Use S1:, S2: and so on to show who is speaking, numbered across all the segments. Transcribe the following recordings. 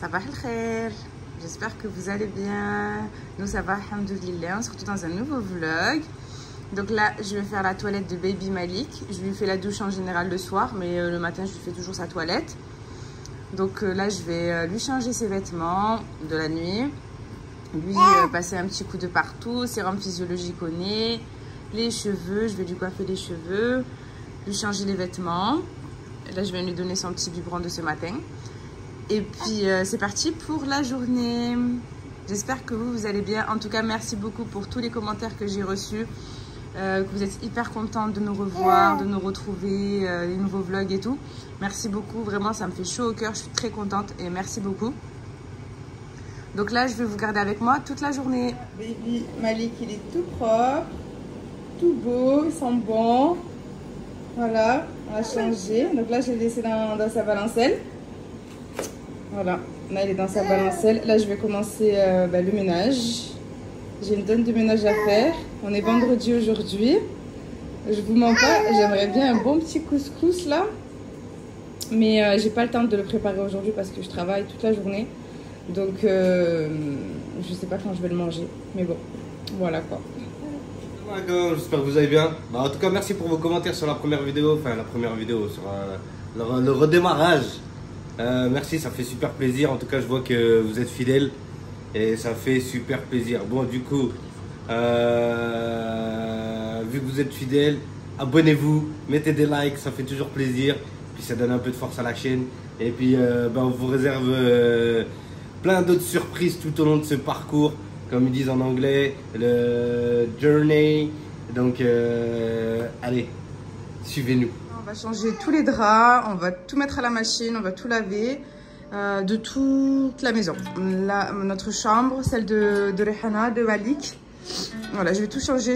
S1: Sabah al J'espère que vous allez bien. Nous, ça va, alhamdoulilah. On se retrouve dans un nouveau vlog. Donc là, je vais faire la toilette de Baby Malik. Je lui fais la douche en général le soir, mais euh, le matin, je lui fais toujours sa toilette. Donc euh, là, je vais euh, lui changer ses vêtements de la nuit. Lui passer un petit coup de partout, sérum physiologique au nez, les cheveux. Je vais lui coiffer les cheveux, lui changer les vêtements. Là, je vais lui donner son petit biberon de ce matin. Et puis, euh, c'est parti pour la journée. J'espère que vous, vous allez bien. En tout cas, merci beaucoup pour tous les commentaires que j'ai reçus. Euh, que vous êtes hyper contente de nous revoir, de nous retrouver, euh, les nouveaux vlogs et tout. Merci beaucoup, vraiment ça me fait chaud au cœur, je suis très contente et merci beaucoup. Donc là, je vais vous garder avec moi toute la journée. Baby Malik, il est tout propre, tout beau, il sent bon. Voilà, on va changer. Donc là, je l'ai laissé dans, sa balancelle. Voilà, là, il est dans sa balancelle. Là, je vais commencer euh, bah, le ménage. J'ai une tonne de ménage à faire. On est vendredi aujourd'hui. Je vous mens pas, j'aimerais bien un bon petit couscous là. Mais euh, j'ai pas le temps de le préparer aujourd'hui parce que je travaille toute la journée. Donc, euh, je sais pas quand je vais le manger. Mais bon, voilà quoi
S2: j'espère que vous allez bien. Bah, en tout cas, merci pour vos commentaires sur la première vidéo, enfin la première vidéo, sur euh, le, redémarrage. Euh, merci, ça fait super plaisir. En tout cas, je vois que vous êtes fidèles et ça fait super plaisir. Bon, du coup, euh, vu que vous êtes fidèles, abonnez-vous, mettez des likes, ça fait toujours plaisir. Puis ça donne un peu de force à la chaîne. Et puis, bah, on vous réserve plein d'autres surprises tout au long de ce parcours comme ils disent en anglais, le journey. Donc, euh, allez, suivez-nous.
S1: On va changer tous les draps, on va tout mettre à la machine, on va tout laver. Euh, de toute la maison. notre chambre, celle de, Rehana, de Malik. Voilà, je vais tout changer.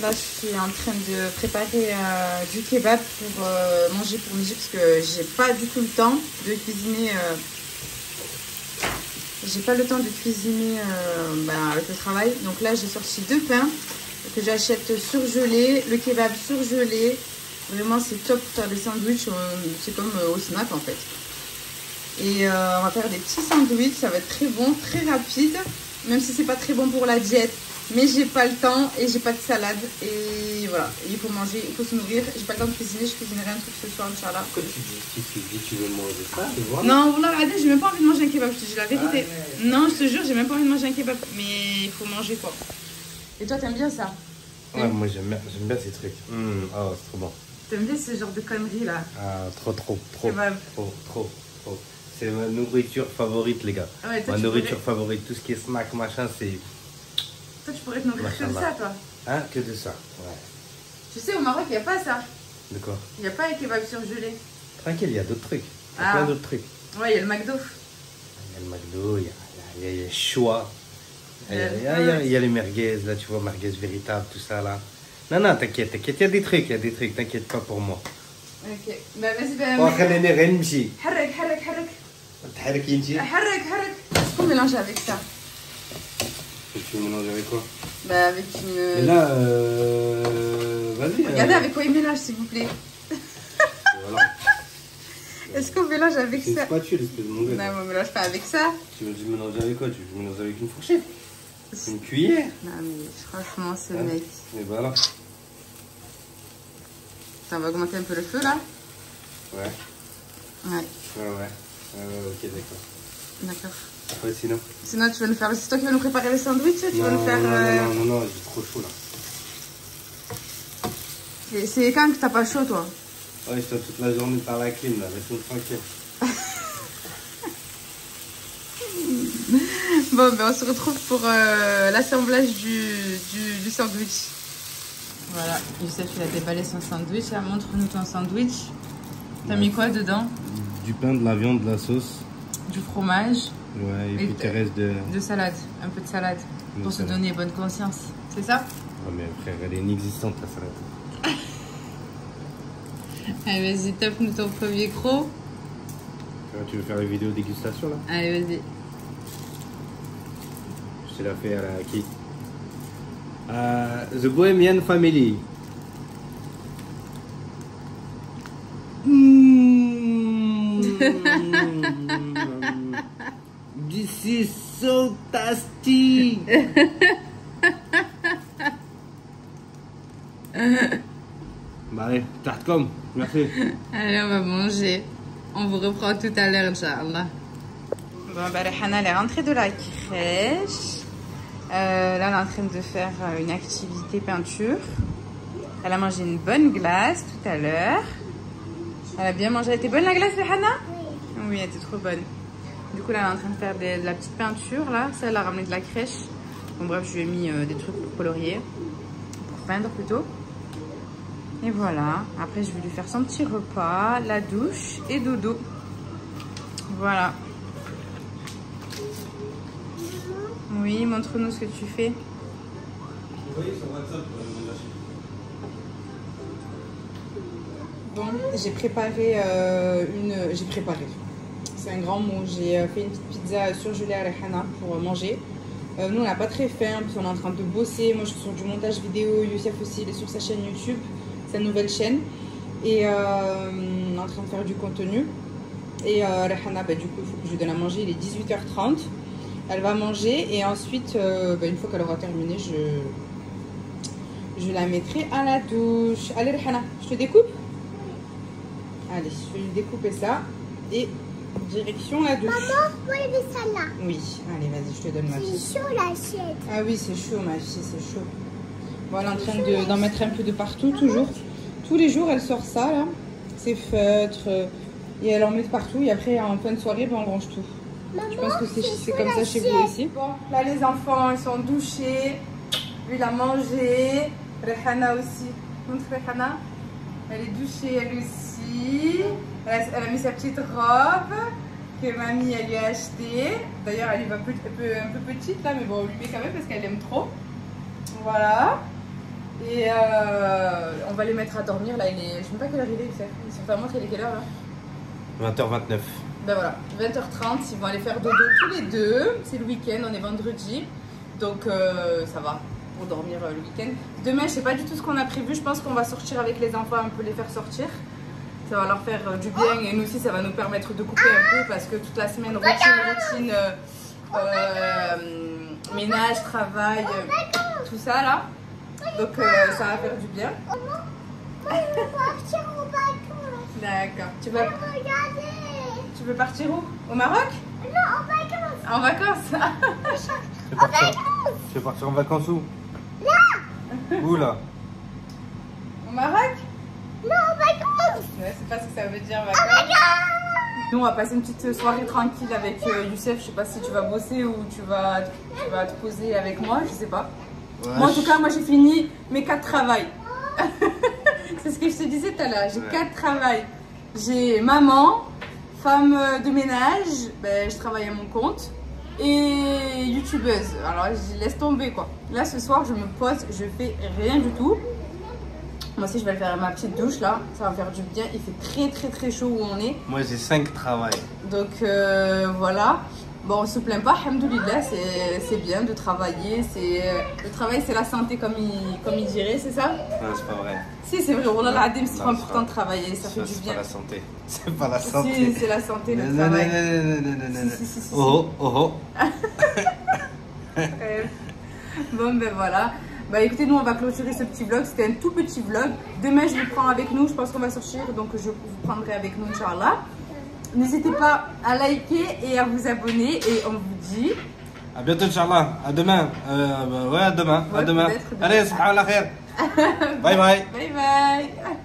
S1: Là, je suis en train de préparer euh, du kebab pour euh, manger pour midi parce que j'ai pas du tout le temps de cuisiner. Euh, j'ai pas le temps de cuisiner ben, avec le travail. Donc là, j'ai sorti deux pains que j'achète surgelés, le kebab surgelé. Vraiment, c'est top pour faire des sandwichs. C'est comme au snack en fait. Et on va faire des petits sandwichs. Ça va être très bon, très rapide. Même si c'est pas très bon pour la diète. Mais j'ai pas le temps et j'ai pas de salade. Et voilà, il faut manger, il faut se nourrir. J'ai pas le temps de cuisiner, je cuisinerai un truc ce soir, Inch'Allah.
S2: Pourquoi tu dis, tu dis tu veux manger ça
S1: Non, voilà, j'ai même pas envie de manger un kebab, je te dis la vérité. Ah, non, je te jure, j'ai même pas envie de manger un kebab. Mais il faut manger quoi. Et toi, t'aimes bien ça?
S2: Ouais, moi j'aime bien, bien ces trucs. Mmh, oh, c'est trop bon.
S1: T'aimes bien ce genre de conneries là?
S2: Ah, trop, trop, trop. Trop, trop, trop. C'est ma nourriture favorite, les gars. Ah ma nourriture favorite. Tout ce qui est snack, machin, c'est
S1: toi, tu pourrais te nourrir que de ça, toi.
S2: Hein, que de ça, ouais.
S1: Tu sais, au Maroc, il n'y a pas ça.
S2: De quoi?
S1: Il n'y a pas un kebab surgelé.
S2: Tranquille, il y a d'autres trucs. Il y a ah. plein d'autres trucs.
S1: Ouais, il y a le McDo.
S2: Il y a le McDo, il y a, y a, choix. Il y a, il y a les merguez, là, tu vois, merguez véritable, tout ça, là. Non, non, t'inquiète, t'inquiète, il y a des trucs, il y a des trucs, t'inquiète pas pour moi.
S1: Ok, bah vas-y, bah... Euh, est-ce qu'on mélange avec ça?
S2: Tu mélanges avec quoi?
S1: Bah, avec une.
S2: Euh, Et là, euh... vas-y.
S1: Regardez euh. avec quoi il mélange, s'il vous plaît. Est-ce qu'on mélange avec ça?
S2: C'est une.
S1: Non, on mélange pas avec ça.
S2: Tu veux mélanger avec quoi? Tu veux mélanger avec une fourchette? Une cuillère
S1: Non, mais franchement, ce
S2: hein
S1: mec.
S2: Et voilà.
S1: Ça va augmenter un peu le feu là?
S2: Ouais.
S1: Ouais.
S2: Ouais, ouais. Ouais, ouais, ok, d'accord.
S1: d'accord.
S2: Après, sinon
S1: Sinon, tu vas nous faire. C'est toi qui vas nous préparer le sandwich Tu vas
S2: non,
S1: nous faire.
S2: non,
S1: euh,
S2: non, non, non, j'ai trop chaud là.
S1: et C'est quand que t'as pas chaud, toi
S2: Ouais, je dois toute la journée par la clim là, laisse-nous tranquille.
S1: Bon, ben on se retrouve pour euh, l'assemblage du, du, du sandwich. Voilà, Youssef, il a déballé son sandwich. Là, montre-nous ton sandwich. T'as mis quoi dedans?
S2: Du pain, de la viande, de la sauce.
S1: Du fromage,
S2: Ouais, et,
S1: Et
S2: puis
S1: t-
S2: il reste de.
S1: de salade, un peu de salade,
S2: De
S1: pour se donner bonne conscience. C'est ça?
S2: Ouais, mais frère, elle est inexistante la salade.
S1: Allez, vas-y, tape-nous ton premier croc.
S2: Tu Tu veux faire les vidéos dégustation là?
S1: Allez, vas-y.
S2: Je te la fais à la qui? Euh, The Bohemian Family. Mm. This is so tasty. bah allez, tarte comme, merci.
S1: Allez, on va manger. On vous reprend tout à l'heure, Inch'Allah. Bon, bah, Rehana, elle est rentrée de la crèche. Euh, là, elle est en train de faire euh, une activité peinture. Elle a mangé une bonne glace tout à l'heure. Elle a bien mangé. Elle était bonne la glace, Rehana Oui, elle était trop bonne. Du coup, là, elle est en train de faire des- de la petite peinture, là. Ça, elle a ramené de la crèche. Bon, bref, je lui ai mis euh, des trucs pour colorier. Pour peindre, plutôt. Et voilà, après je vais lui faire son petit repas, la douche et dodo. Voilà. Oui, montre-nous ce que tu fais. Bon, j'ai préparé euh, une... J'ai préparé. C'est un grand mot. J'ai euh, fait une petite pizza surgelée à Rehana pour euh, manger. Euh, nous, on n'a pas très faim, parce qu'on est en train de bosser. Moi, je suis sur du montage vidéo. Youssef aussi, il est sur sa chaîne YouTube, sa nouvelle chaîne. Et on est en train de faire du contenu. Et euh, Rehana, bah, du coup, il faut que je lui donne à manger. Il est 18h30. Elle va manger. Et ensuite, bah, une fois qu'elle aura terminé, je, je la mettrai à la douche. Allez, Rehana, je te découpe? Allez, je vais lui découper ça. Et direction la douche.
S3: Maman, ça là.
S1: Oui, allez, vas-y, je te donne ma fille.
S3: C'est chaud l'assiette.
S1: Ah oui, c'est chaud, ma fille, c'est chaud. Bon, elle est en train de- d'en mettre un peu de partout, toujours. Tous les jours, elle sort ça, là. C'est feutre. euh, Et elle en met de partout. Et après, en fin de soirée, ben, on range tout.
S3: Maman,
S1: Je pense que c'est comme ça chez vous aussi. Bon, là, les enfants, ils sont douchés. Lui, il a mangé. Rehana aussi. Montre Rehana. Elle est douchée, elle aussi. Elle a, elle a mis sa petite robe que mamie, elle lui a achetée. D'ailleurs, elle peu- un peu, un peu petite, là, mais bon, on lui met quand même parce qu'elle aime trop. Voilà. Et euh, on va les mettre à dormir. Là, il est... Je ne sais pas quelle heure il est. Ils sont pas montré, il est quelle heure, là?
S2: 20h29.
S1: ben voilà, 20h30, ils vont aller faire dodo tous les deux. C'est le week-end, on est vendredi. Donc euh, ça va pour dormir euh, le week-end. Demain, je sais pas du tout ce qu'on a prévu. Je pense qu'on va sortir avec les enfants, un peu les faire sortir. Ça va leur faire euh, du bien et nous aussi, ça va nous permettre de couper un peu parce que toute la semaine, routine, routine, euh, euh, ménage, travail, euh, tout ça là. Donc euh, ça va faire du bien. D'accord. Tu veux,
S3: Regardez.
S1: tu veux partir où? Au Maroc?
S3: Non, en vacances.
S1: En vacances
S2: Je vais partir, en vacances où? Où là
S1: Au Maroc
S3: Non, en vacances.
S1: Ouais, c'est pas ce que ça veut dire vacances. Nous, on va passer une petite soirée tranquille avec euh, Youssef. Je sais pas si tu vas bosser ou tu vas, tu vas te poser avec moi, je sais pas. Moi, en tout cas, moi, j'ai fini mes quatre travails. c'est ce que je te disais tout à l'heure. J'ai
S2: Ouais.
S1: quatre travails. J'ai maman, femme de ménage, ben, je travaille à mon compte, et youtubeuse. Alors, je laisse tomber quoi. Là, ce soir, je me pose, je fais rien du tout. Moi aussi, je vais aller faire ma petite douche là. Ça va me faire du bien. Il fait très, très, très chaud où on est.
S2: Moi j'ai 5 travails.
S1: Donc euh, voilà. Bon, on se plaint pas, alhamdoulilah, c'est c'est bien de travailler. c'est Le travail, c'est la santé, comme il, comme il dirait, c'est ça?
S2: Non, c'est pas vrai.
S1: Si, c'est vrai, Wallah al-Adim, c'est trop
S2: c'est
S1: important
S2: pas-
S1: de travailler, ça fait du
S2: c'est
S1: bien.
S2: pas la santé. C'est pas la
S1: Si,
S2: santé.
S1: c'est la santé, le
S2: Non, non,
S1: travail.
S2: non, non, non, non, non, non.
S1: Si, si, si, si,
S2: Oh, oh, oh.
S1: Bon, ben voilà. Bah écoutez, nous on va clôturer ce petit vlog. C'était un tout petit vlog. Demain, je le prends avec nous. Je pense qu'on va sortir. Donc je vous prendrai avec nous, Inch'Allah. N'hésitez pas à liker et à vous abonner. Et on vous dit.
S2: À bientôt, Inch'Allah. À demain. Euh, bah, ouais, à demain.
S1: Ouais,
S2: à demain.
S1: demain.
S2: Allez, subhanallah khair. bye bye.
S1: Bye bye